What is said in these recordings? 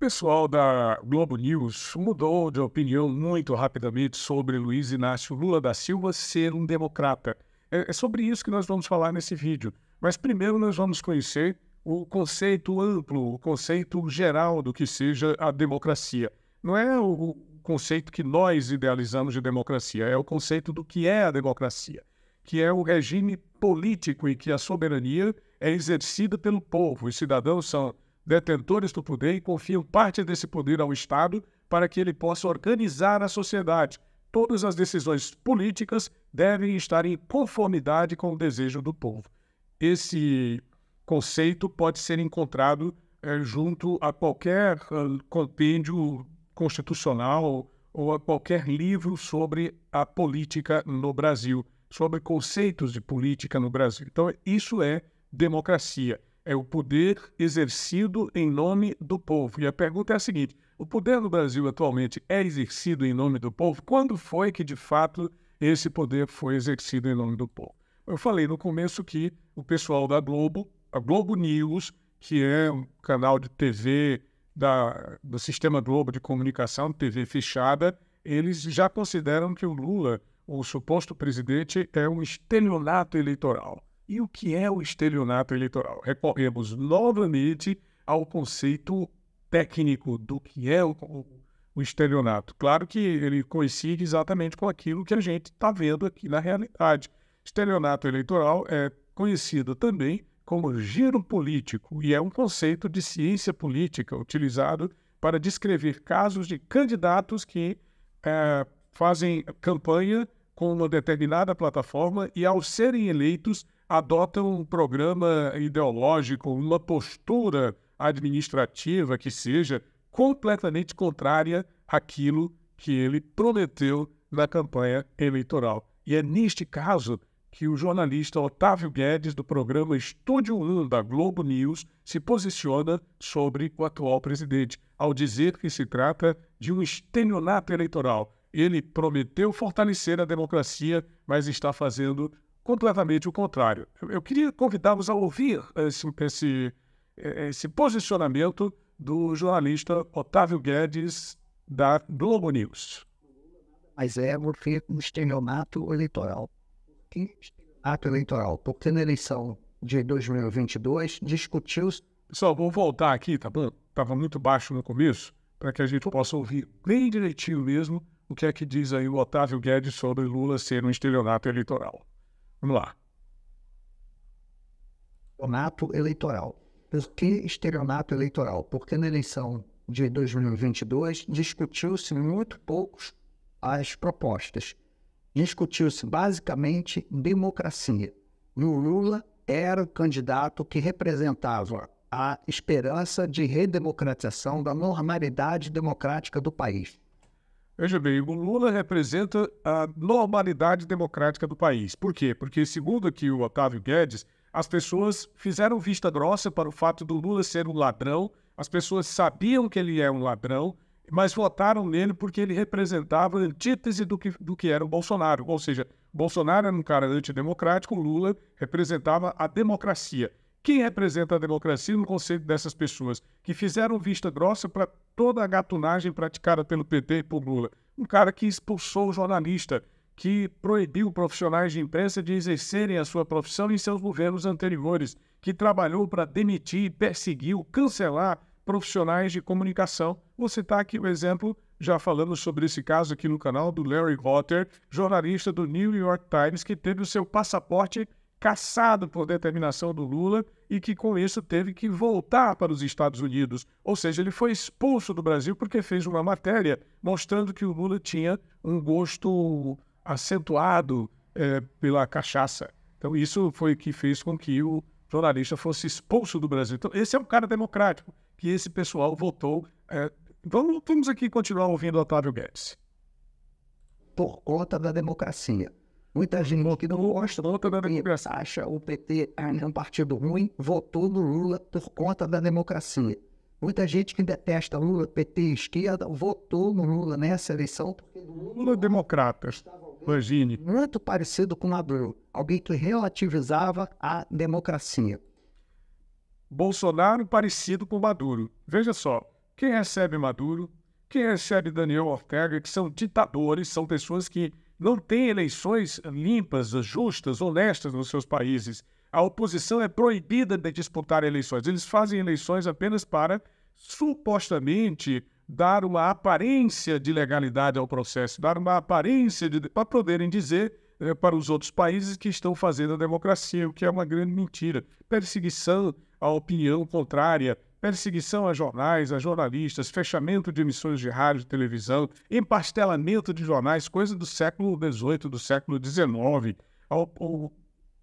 pessoal da Globo News mudou de opinião muito rapidamente sobre Luiz Inácio Lula da Silva ser um democrata. É, é sobre isso que nós vamos falar nesse vídeo. Mas primeiro nós vamos conhecer o conceito amplo, o conceito geral do que seja a democracia. Não é o conceito que nós idealizamos de democracia, é o conceito do que é a democracia, que é o regime político em que a soberania é exercida pelo povo. Os cidadãos são detentores do poder e confiam parte desse poder ao Estado para que ele possa organizar a sociedade. Todas as decisões políticas devem estar em conformidade com o desejo do povo. Esse conceito pode ser encontrado é, junto a qualquer uh, compêndio constitucional ou a qualquer livro sobre a política no Brasil, sobre conceitos de política no Brasil. Então, isso é democracia é o poder exercido em nome do povo. E a pergunta é a seguinte: o poder no Brasil atualmente é exercido em nome do povo? Quando foi que, de fato, esse poder foi exercido em nome do povo? Eu falei no começo que o pessoal da Globo, a Globo News, que é um canal de TV da, do Sistema Globo de Comunicação, TV fechada, eles já consideram que o Lula, o suposto presidente, é um estelionato eleitoral. E o que é o estelionato eleitoral? Recorremos novamente ao conceito técnico do que é o, o estelionato. Claro que ele coincide exatamente com aquilo que a gente está vendo aqui na realidade. Estelionato eleitoral é conhecido também como giro político e é um conceito de ciência política utilizado para descrever casos de candidatos que é, fazem campanha com uma determinada plataforma e, ao serem eleitos, adotam um programa ideológico, uma postura administrativa que seja completamente contrária àquilo que ele prometeu na campanha eleitoral. E é neste caso que o jornalista Otávio Guedes, do programa Estúdio 1 da Globo News, se posiciona sobre o atual presidente, ao dizer que se trata de um estelionato eleitoral. Ele prometeu fortalecer a democracia, mas está fazendo completamente o contrário. Eu queria convidá-los a ouvir esse, esse, esse posicionamento do jornalista Otávio Guedes, da Globo News. Mas é porque um estelionato eleitoral. Que estelionato eleitoral? Porque na eleição de 2022 discutiu-se. Pessoal, vou voltar aqui, tá bom? Estava muito baixo no começo, para que a gente possa ouvir bem direitinho mesmo o que é que diz aí o Otávio Guedes sobre Lula ser um estelionato eleitoral. Vamos lá. Estelionato eleitoral. Por que estelionato eleitoral? Porque na eleição de 2022 discutiu-se muito poucos as propostas. Discutiu-se basicamente democracia. E o Lula era o candidato que representava a esperança de redemocratização da normalidade democrática do país. Veja bem, o Lula representa a normalidade democrática do país. Por quê? Porque, segundo aqui o Otávio Guedes, as pessoas fizeram vista grossa para o fato do Lula ser um ladrão, as pessoas sabiam que ele é um ladrão, mas votaram nele porque ele representava a antítese do que, do que era o Bolsonaro. Ou seja, Bolsonaro era um cara antidemocrático, Lula representava a democracia. Quem representa a democracia no conceito dessas pessoas que fizeram vista grossa para toda a gatunagem praticada pelo PT e por Lula? Um cara que expulsou o jornalista, que proibiu profissionais de imprensa de exercerem a sua profissão em seus governos anteriores, que trabalhou para demitir, perseguiu, cancelar profissionais de comunicação. Vou citar aqui o exemplo, já falamos sobre esse caso aqui no canal, do Larry Potter, jornalista do New York Times, que teve o seu passaporte caçado por determinação do Lula e que com isso teve que voltar para os Estados Unidos. Ou seja, ele foi expulso do Brasil porque fez uma matéria mostrando que o Lula tinha um gosto acentuado é, pela cachaça. Então, isso foi o que fez com que o jornalista fosse expulso do Brasil. Então, esse é um cara democrático, que esse pessoal votou. É... Vamos, vamos aqui continuar ouvindo Otávio Guedes. Por conta da democracia. Muita gente que não gosta do PT, acha o PT é um partido ruim, votou no Lula por conta da democracia. Muita gente que detesta Lula, PT esquerda, votou no Lula nessa eleição porque Lula, é democrata, imagine. Muito parecido com Maduro, alguém que relativizava a democracia. Bolsonaro parecido com Maduro. Veja só, quem recebe Maduro, quem recebe Daniel Ortega, que são ditadores, são pessoas que não têm eleições limpas, justas, honestas nos seus países. A oposição é proibida de disputar eleições. Eles fazem eleições apenas para supostamente dar uma aparência de legalidade ao processo, dar uma aparência de, para poderem dizer eh, para os outros países que estão fazendo a democracia, o que é uma grande mentira. Perseguição à opinião contrária, perseguição a jornais, a jornalistas, fechamento de emissões de rádio e televisão, empastelamento de jornais, coisa do século XVIII, do século XIX.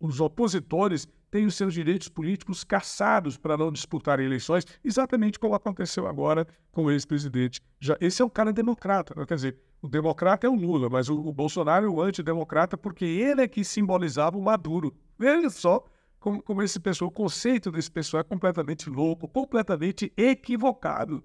Os opositores têm os seus direitos políticos caçados para não disputar eleições, exatamente como aconteceu agora com o ex-presidente. Esse é um cara democrata, né? quer dizer, o democrata é o Lula, mas o, o Bolsonaro é o antidemocrata porque ele é que simbolizava o Maduro. Veja só como, como esse pessoal, o conceito desse pessoal é completamente louco, completamente equivocado.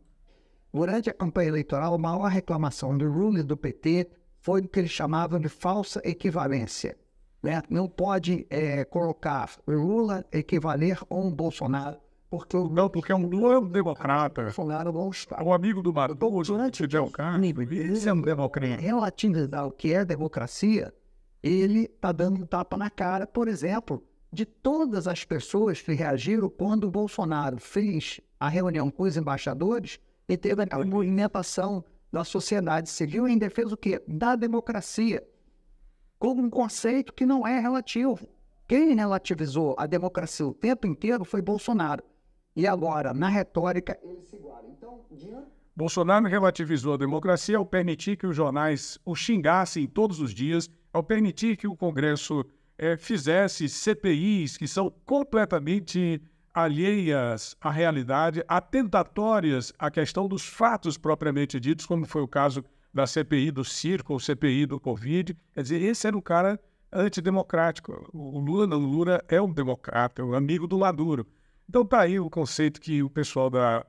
Durante a campanha eleitoral, a maior reclamação do e do PT foi o que eles chamavam de falsa equivalência. Né? Não pode é, colocar o Lula equivaler a um Bolsonaro, porque o Não, porque é um Lula é um democrata. Bolsonaro não está. É um amigo do Maduro, Durante que é um cara. Esse é um democrata. Relativizar o que é democracia, ele está dando um tapa na cara, por exemplo, de todas as pessoas que reagiram quando o Bolsonaro fez a reunião com os embaixadores e teve a movimentação da sociedade civil em defesa do quê? Da democracia, como um conceito que não é relativo. Quem relativizou a democracia o tempo inteiro foi Bolsonaro. E agora, na retórica, ele se iguala. Então, diante Bolsonaro relativizou a democracia ao permitir que os jornais o xingassem todos os dias, ao permitir que o Congresso é, fizesse CPIs que são completamente alheias à realidade, atentatórias à questão dos fatos propriamente ditos, como foi o caso da CPI do circo, ou CPI do Covid. Quer dizer, esse era um cara antidemocrático. O Lula não, o Lula é um democrata, é um amigo do Maduro. Então tá aí o conceito que o pessoal da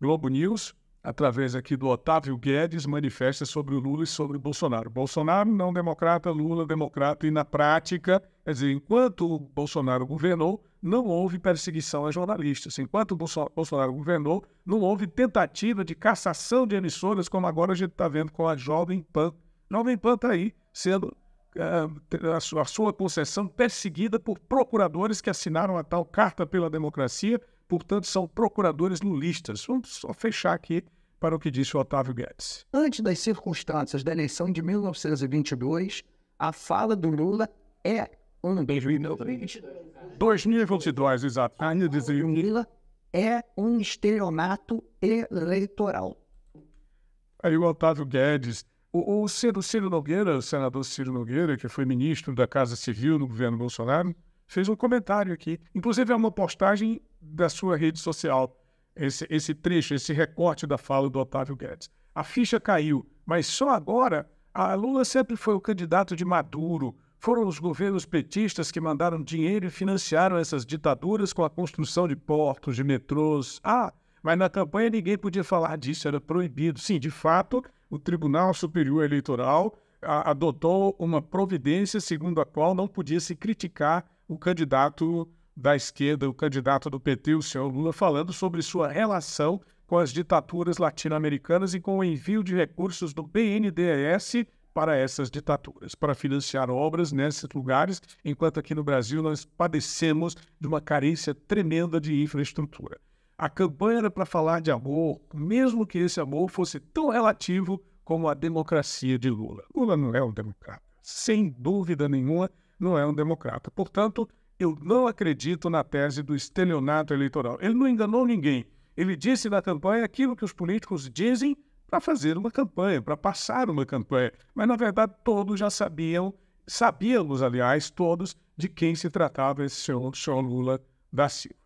Globo News através aqui do Otávio Guedes, manifesta sobre o Lula e sobre o Bolsonaro. Bolsonaro não democrata, Lula democrata, e na prática, quer dizer, enquanto o Bolsonaro governou, não houve perseguição a jornalistas. Enquanto o Bolsonaro governou, não houve tentativa de cassação de emissoras, como agora a gente está vendo com a Jovem Pan. Jovem Pan está aí sendo uh, a, sua, a sua concessão perseguida por procuradores que assinaram a tal Carta pela Democracia, portanto, são procuradores lulistas. Vamos só fechar aqui para o que disse o Otávio Guedes. Antes das circunstâncias da eleição de 1922, a fala do Lula é um 2022, exato. Ainda dizia Lula é um estelionato eleitoral. Aí o Otávio Guedes, o, o Ciro, Ciro Nogueira, o senador Ciro Nogueira, que foi ministro da Casa Civil no governo Bolsonaro, fez um comentário aqui. Inclusive é uma postagem da sua rede social esse, esse trecho, esse recorte da fala do Otávio Guedes. A ficha caiu, mas só agora a Lula sempre foi o candidato de Maduro. Foram os governos petistas que mandaram dinheiro e financiaram essas ditaduras com a construção de portos, de metrôs. Ah, mas na campanha ninguém podia falar disso, era proibido. Sim, de fato, o Tribunal Superior Eleitoral a, adotou uma providência segundo a qual não podia se criticar o candidato da esquerda, o candidato do PT, o senhor Lula, falando sobre sua relação com as ditaduras latino-americanas e com o envio de recursos do BNDES para essas ditaduras, para financiar obras nesses lugares, enquanto aqui no Brasil nós padecemos de uma carência tremenda de infraestrutura. A campanha era para falar de amor, mesmo que esse amor fosse tão relativo como a democracia de Lula. Lula não é um democrata, sem dúvida nenhuma, não é um democrata. Portanto, eu não acredito na tese do estelionato eleitoral. Ele não enganou ninguém. Ele disse na campanha aquilo que os políticos dizem para fazer uma campanha, para passar uma campanha. Mas, na verdade, todos já sabiam, sabíamos, aliás, todos, de quem se tratava esse senhor, senhor Lula da Silva.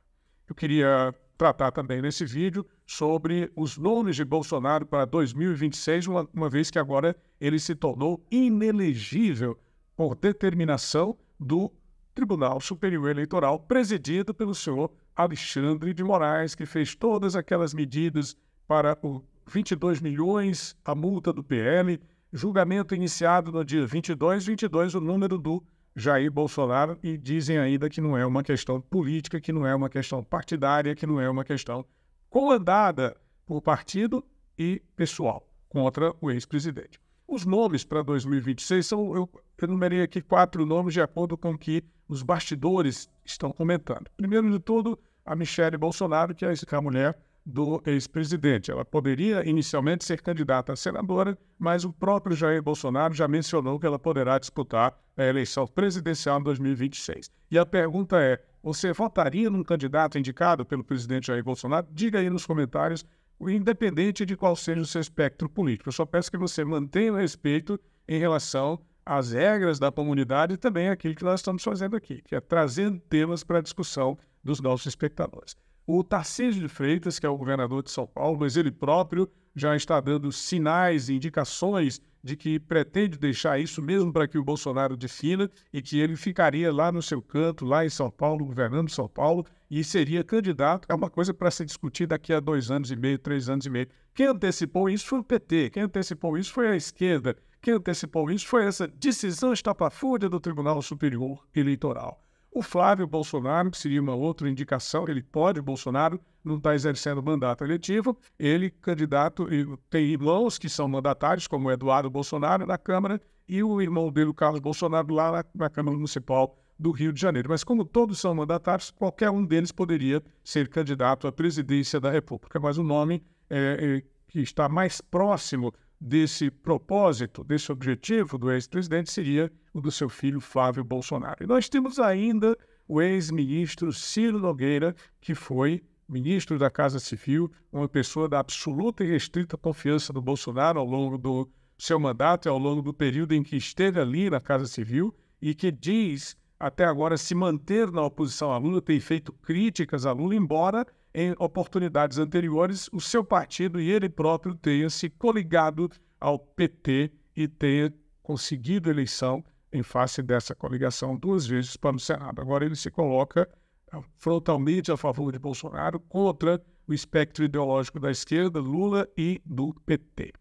Eu queria tratar também nesse vídeo sobre os nomes de Bolsonaro para 2026, uma, uma vez que agora ele se tornou inelegível por determinação do Tribunal Superior Eleitoral, presidido pelo senhor Alexandre de Moraes, que fez todas aquelas medidas para o 22 milhões, a multa do PL, julgamento iniciado no dia 22, 22 o número do Jair Bolsonaro, e dizem ainda que não é uma questão política, que não é uma questão partidária, que não é uma questão comandada por partido e pessoal contra o ex-presidente. Os nomes para 2026 são, eu enumerei aqui quatro nomes de acordo com o que os bastidores estão comentando. Primeiro de tudo, a Michelle Bolsonaro, que é a mulher do ex-presidente. Ela poderia inicialmente ser candidata a senadora, mas o próprio Jair Bolsonaro já mencionou que ela poderá disputar a eleição presidencial em 2026. E a pergunta é: você votaria num candidato indicado pelo presidente Jair Bolsonaro? Diga aí nos comentários, independente de qual seja o seu espectro político. Eu só peço que você mantenha o respeito em relação às regras da comunidade e também aquilo que nós estamos fazendo aqui, que é trazer temas para a discussão dos nossos espectadores. O Tarcísio de Freitas, que é o governador de São Paulo, mas ele próprio já está dando sinais e indicações de que pretende deixar isso mesmo para que o Bolsonaro defina e que ele ficaria lá no seu canto, lá em São Paulo, governando São Paulo, e seria candidato. É uma coisa para se discutir daqui a dois anos e meio, três anos e meio. Quem antecipou isso foi o PT, quem antecipou isso foi a esquerda, quem antecipou isso foi essa decisão estapafúrdia do Tribunal Superior Eleitoral. O Flávio Bolsonaro, que seria uma outra indicação, ele pode, Bolsonaro, não está exercendo mandato eletivo, ele, candidato, tem irmãos que são mandatários, como Eduardo Bolsonaro na Câmara, e o irmão dele, Carlos Bolsonaro, lá na, na Câmara Municipal do Rio de Janeiro. Mas como todos são mandatários, qualquer um deles poderia ser candidato à presidência da República. Mas o nome é, é, que está mais próximo desse propósito, desse objetivo do ex-presidente seria o do seu filho Flávio Bolsonaro. E nós temos ainda o ex-ministro Ciro Nogueira, que foi ministro da Casa Civil, uma pessoa da absoluta e restrita confiança do Bolsonaro ao longo do seu mandato e ao longo do período em que esteve ali na Casa Civil e que diz até agora se manter na oposição a Lula, tem feito críticas a Lula, embora em oportunidades anteriores o seu partido e ele próprio tenha se coligado ao PT e tenha conseguido eleição em face dessa coligação duas vezes para o Senado. Agora ele se coloca ah, frontalmente a favor de Bolsonaro contra o espectro ideológico da esquerda, Lula e do PT.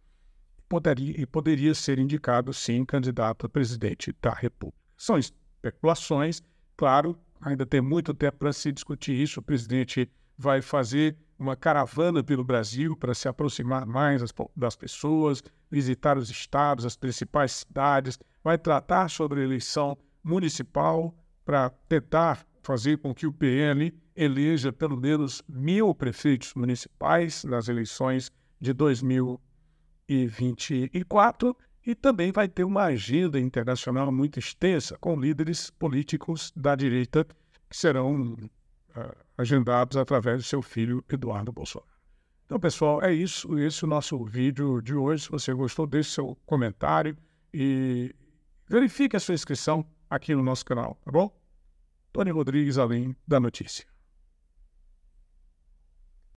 Poderia, e poderia ser indicado, sim, candidato a presidente da República. São especulações, claro, ainda tem muito tempo para se discutir isso. O presidente vai fazer uma caravana pelo Brasil para se aproximar mais das pessoas, visitar os estados, as principais cidades, vai tratar sobre a eleição municipal para tentar fazer com que o PL eleja pelo menos mil prefeitos municipais nas eleições de 2024 e também vai ter uma agenda internacional muito extensa com líderes políticos da direita que serão uh, agendados através do seu filho Eduardo Bolsonaro. Então, pessoal, é isso. Esse é o nosso vídeo de hoje. Se você gostou, deixe seu comentário e verifique a sua inscrição aqui no nosso canal, tá bom? Tony Rodrigues, além da notícia.